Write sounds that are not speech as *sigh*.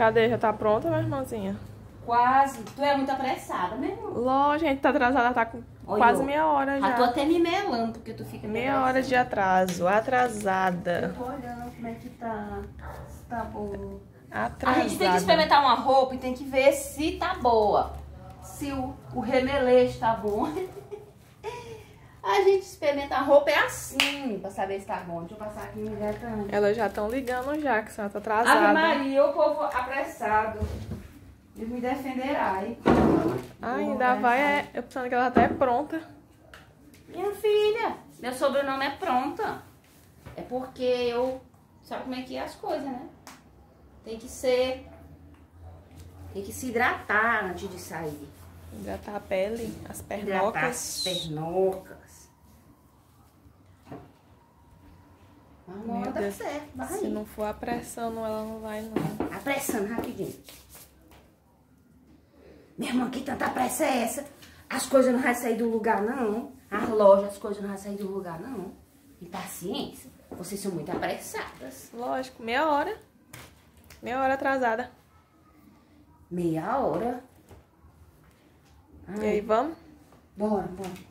Cadê? Já tá pronta, minha irmãzinha? Quase. Tu é muito apressada, meu irmão. Lógico, a gente tá atrasada, tá com Olha, quase eu- meia hora Já tô já. até me melando, porque tu fica me Meia hora de atraso, atrasada. Tô olhando como é que tá. Se tá bom. A Atrasada. gente tem que experimentar uma roupa e tem que ver se tá boa. Se o, o remeleixo tá bom. *laughs* A gente experimenta a roupa é assim, pra saber se tá bom. Deixa eu passar aqui no gatão. Elas já estão ligando já, que a senhora tá Ave atrasada. Maria, o povo apressado. Deus me defenderá, hein? Ah, ainda vai, é, eu pensando que ela até é pronta. Minha filha, meu sobrenome é pronta. É porque eu. Sabe como é que é as coisas, né? Tem que ser. Tem que se hidratar antes de sair. Hidratar a pele, as Hidratar as pernocas. Certo, vai. Se não for apressando, ela não vai não. Apressando rapidinho. Minha irmã, que tanta pressa é essa? As coisas não vão sair do lugar, não. As lojas, as coisas não vão sair do lugar, não. Impaciência. Vocês são muito apressadas. Lógico, meia hora. Meia hora atrasada. Meia hora. E aí, vamos? Bora, bora.